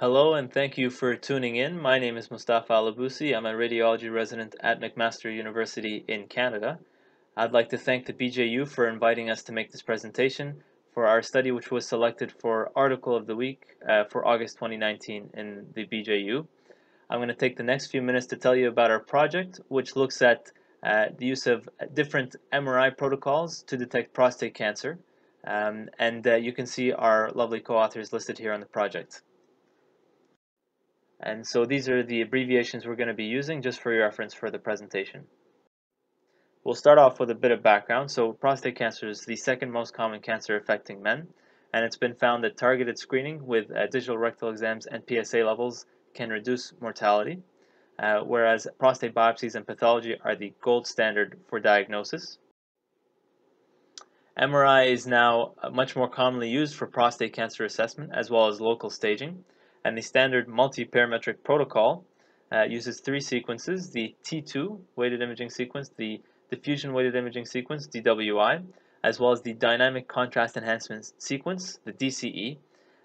Hello and thank you for tuning in. My name is Mostafa Alabousi. I'm a radiology resident at McMaster University in Canada. I'd like to thank the BJU for inviting us to make this presentation for our study which was selected for Article of the Week uh, for August 2019 in the BJU. I'm going to take the next few minutes to tell you about our project which looks at uh, the use of different MRI protocols to detect prostate cancer. Um, and uh, you can see our lovely co-authors listed here on the project. And so these are the abbreviations we're going to be using just for your reference for the presentation. We'll start off with a bit of background. So prostate cancer is the second most common cancer affecting men, and it's been found that targeted screening with uh, digital rectal exams and PSA levels can reduce mortality, uh, whereas prostate biopsies and pathology are the gold standard for diagnosis. MRI is now uh, much more commonly used for prostate cancer assessment as well as local staging and the standard multi-parametric protocol uh, uses three sequences, the T2 weighted imaging sequence, the diffusion weighted imaging sequence, DWI, as well as the dynamic contrast enhancement sequence, the DCE.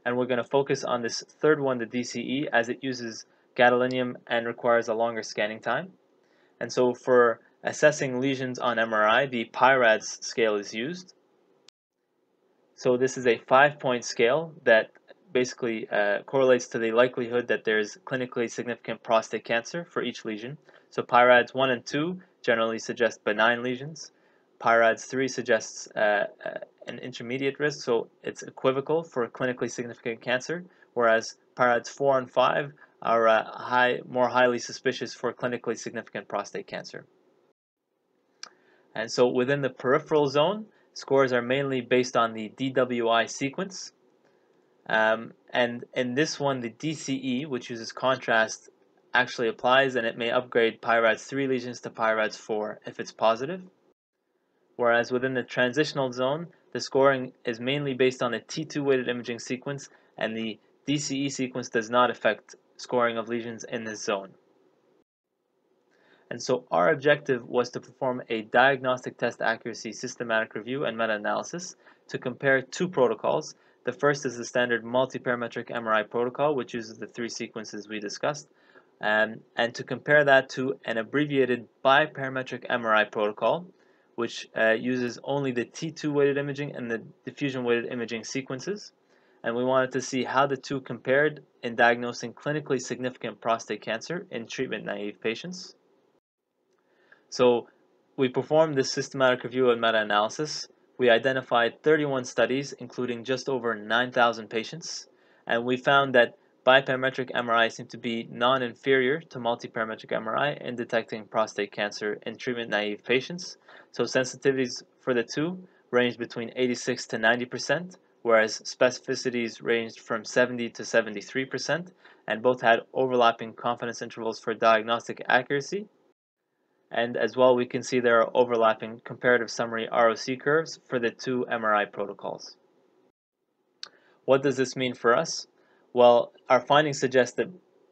And we're going to focus on this third one, the DCE, as it uses gadolinium and requires a longer scanning time. And so for assessing lesions on MRI, the PI-RADS scale is used. So this is a five-point scale that basically uh, correlates to the likelihood that there's clinically significant prostate cancer for each lesion. So PI-RADS 1 and 2 generally suggest benign lesions. PI-RADS 3 suggests uh, uh, an intermediate risk, so it's equivocal for clinically significant cancer, whereas PI-RADS 4 and 5 are uh, high, more highly suspicious for clinically significant prostate cancer. And so within the peripheral zone, scores are mainly based on the DWI sequence, um, and in this one, the DCE, which uses contrast, actually applies and it may upgrade PI-RADS 3 lesions to PI-RADS 4 if it's positive. Whereas within the transitional zone, the scoring is mainly based on a T2 weighted imaging sequence and the DCE sequence does not affect scoring of lesions in this zone. And so our objective was to perform a diagnostic test accuracy systematic review and meta-analysis to compare two protocols the first is the standard multi-parametric MRI protocol, which uses the three sequences we discussed. Um, and to compare that to an abbreviated biparametric MRI protocol, which uh, uses only the T2 weighted imaging and the diffusion weighted imaging sequences. And we wanted to see how the two compared in diagnosing clinically significant prostate cancer in treatment naive patients. So we performed this systematic review and meta-analysis we identified 31 studies, including just over 9,000 patients, and we found that biparametric MRI seemed to be non-inferior to multiparametric MRI in detecting prostate cancer in treatment-naive patients. So sensitivities for the two ranged between 86 to 90%, whereas specificities ranged from 70 to 73%, and both had overlapping confidence intervals for diagnostic accuracy and as well we can see there are overlapping comparative summary ROC curves for the two MRI protocols. What does this mean for us? Well, our findings suggest that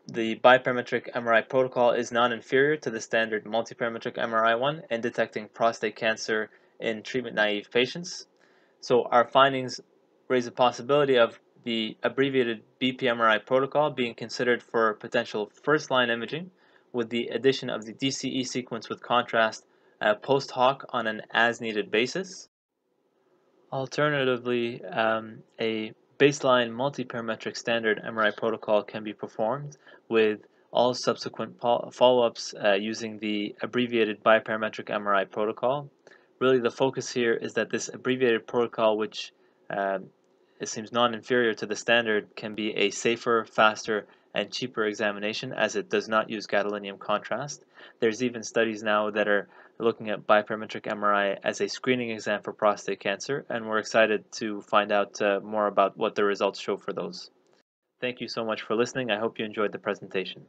the biparametric MRI protocol is non-inferior to the standard multiparametric MRI one in detecting prostate cancer in treatment-naive patients. So our findings raise the possibility of the abbreviated BPMRI protocol being considered for potential first-line imaging with the addition of the DCE sequence with contrast uh, post hoc on an as needed basis. Alternatively, um, a baseline multiparametric standard MRI protocol can be performed with all subsequent follow-ups uh, using the abbreviated biparametric MRI protocol. Really the focus here is that this abbreviated protocol, which uh, it seems non-inferior to the standard, can be a safer, faster, and cheaper examination as it does not use gadolinium contrast. There's even studies now that are looking at biparametric MRI as a screening exam for prostate cancer, and we're excited to find out uh, more about what the results show for those. Thank you so much for listening. I hope you enjoyed the presentation.